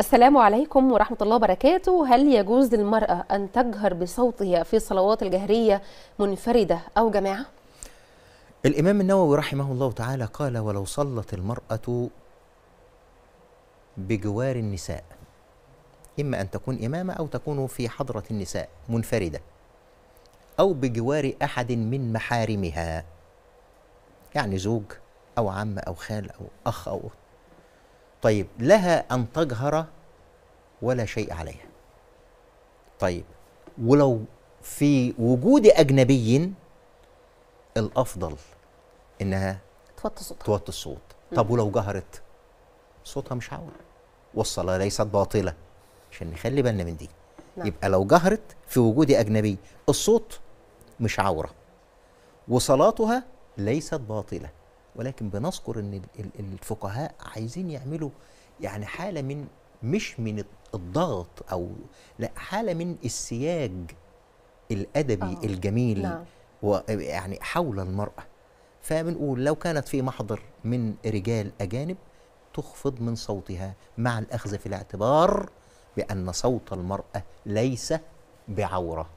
السلام عليكم ورحمة الله وبركاته هل يجوز للمرأة أن تجهر بصوتها في الصلوات الجهرية منفردة أو جماعة؟ الإمام النووي رحمه الله تعالى قال ولو صلت المرأة بجوار النساء إما أن تكون إمامة أو تكون في حضرة النساء منفردة أو بجوار أحد من محارمها يعني زوج أو عم أو خال أو أخ أو أخت طيب لها أن تجهر ولا شيء عليها. طيب ولو في وجود أجنبي الأفضل إنها توطي صوتها. توطي الصوت. طب ولو جهرت؟ صوتها مش عورة والصلاة ليست باطلة عشان نخلي بالنا من دي. نعم. يبقى لو جهرت في وجود أجنبي الصوت مش عورة وصلاتها ليست باطلة. ولكن بنذكر إن ال- ال- الفقهاء عايزين يعملوا يعني حالة من مش من الضغط أو لا حالة من السياج الأدبي آه. الجميل نعم. ويعني حول المرأة فبنقول لو كانت في محضر من رجال أجانب تخفض من صوتها مع الأخذ في الاعتبار بأن صوت المرأة ليس بعورة